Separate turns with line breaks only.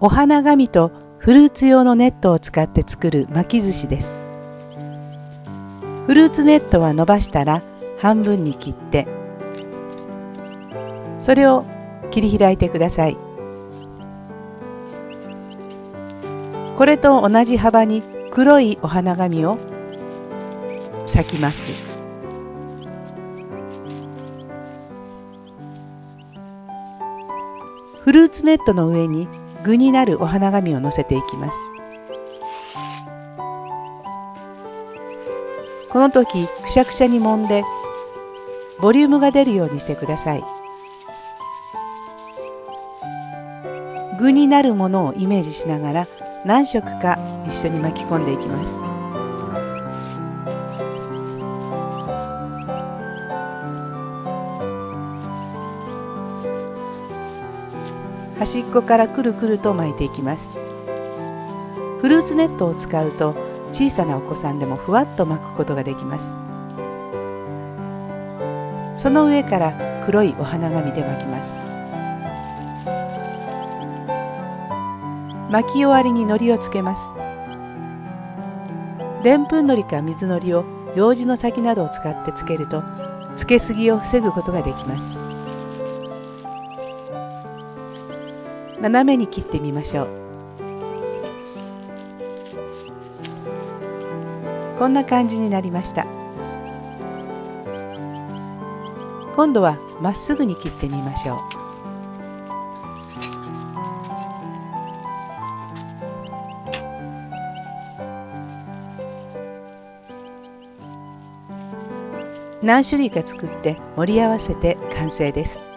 お花紙とフルーツ用のネットを使って作る巻き寿司です。フルーツネットは伸ばしたら半分に切ってそれを切り開いてください。これと同じ幅に黒いお花紙を咲きます。フルーツネットの上に具になるお花紙をのせていきます。この時くしゃくしゃに揉んでボリュームが出るようにしてください。具になるものをイメージしながら何色か一緒に巻き込んでいきます。端っこからくるくると巻いていきます。フルーツネットを使うと小さなお子さんでもふわっと巻くことができます。その上から黒いお花紙で巻きます。巻き終わりに糊をつけます。でんぷん糊か水糊を楊枝の先などを使ってつけるとつけすぎを防ぐことができます。斜めに切ってみましょう。こんな感じになりました。今度はまっすぐに切ってみましょう。何種類か作って盛り合わせて完成です。